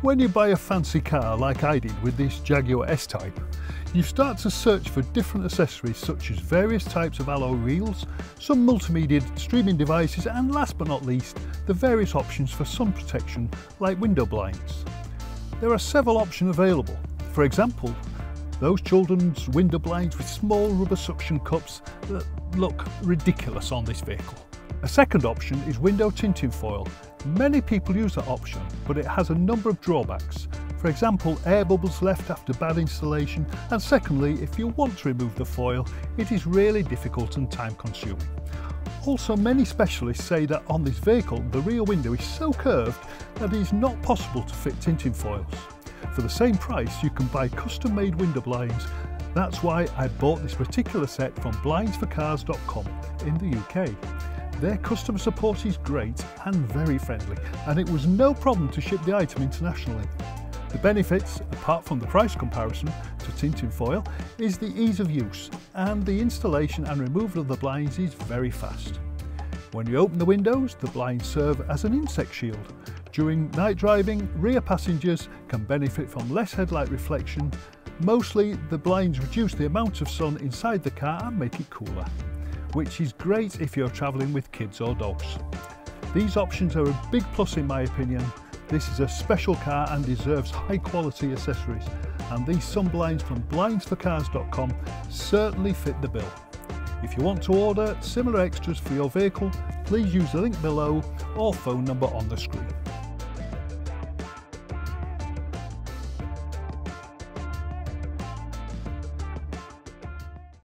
When you buy a fancy car like I did with this Jaguar S-Type, you start to search for different accessories such as various types of alloy wheels, some multimedia streaming devices and last but not least, the various options for sun protection like window blinds. There are several options available. For example, those children's window blinds with small rubber suction cups that look ridiculous on this vehicle. A second option is window tinting foil. Many people use that option, but it has a number of drawbacks. For example, air bubbles left after bad installation, and secondly, if you want to remove the foil, it is really difficult and time consuming. Also, many specialists say that on this vehicle, the rear window is so curved that it is not possible to fit tinting foils. For the same price, you can buy custom made window blinds. That's why I bought this particular set from blindsforcars.com in the UK. Their customer support is great and very friendly, and it was no problem to ship the item internationally. The benefits, apart from the price comparison to tinting foil, is the ease of use, and the installation and removal of the blinds is very fast. When you open the windows, the blinds serve as an insect shield. During night driving, rear passengers can benefit from less headlight reflection. Mostly, the blinds reduce the amount of sun inside the car and make it cooler which is great if you're travelling with kids or dogs. These options are a big plus in my opinion. This is a special car and deserves high quality accessories and these sun blinds from blindsforcars.com certainly fit the bill. If you want to order similar extras for your vehicle, please use the link below or phone number on the screen.